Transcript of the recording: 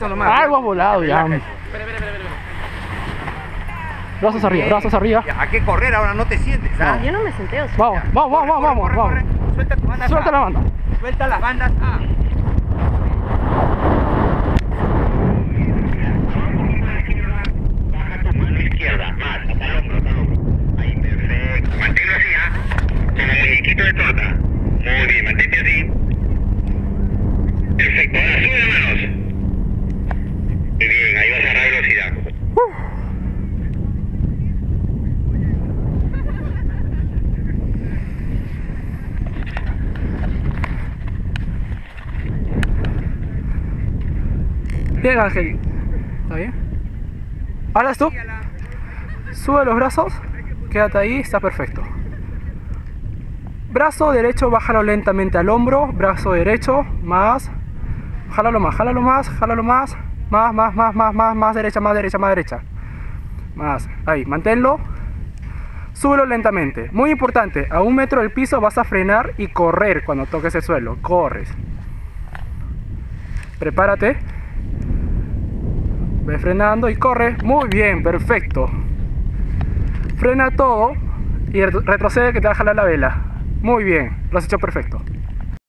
Algo has volado ya. Brazos arriba, brazos arriba. Hay que correr ahora, no te sientes, ¿ah? Yo no me senté, o sea. Vamos, vamos, vamos, Corre, vamos, corre, vamos. corre, corre. Suelta tu banda. Suelta A. la banda. Suelta las bandas A. Baja tu mano izquierda, más, hasta el hombro, hasta el hombro. Ahí, perfecto. Manténlo así, ¿ah? Como muñequito de torta. Muy bien, mantente así. Perfecto, ahora sube las manos. Muy bien, ahí vas a agarrar velocidad. Bien, Ángel. ¿Está bien? Ahora tú. Sube los brazos. Quédate ahí, está perfecto. Brazo derecho, bájalo lentamente al hombro. Brazo derecho, más. Jálalo más, jálalo más, jálalo más. Más, más, más, más, más, más derecha, más derecha, más derecha. Más. Ahí, manténlo. Súbelo lentamente. Muy importante, a un metro del piso vas a frenar y correr cuando toques el suelo. Corres. Prepárate. Ve frenando y corre. Muy bien, perfecto. Frena todo y retro- retrocede que te va a jalar la vela. Muy bien, lo has hecho perfecto.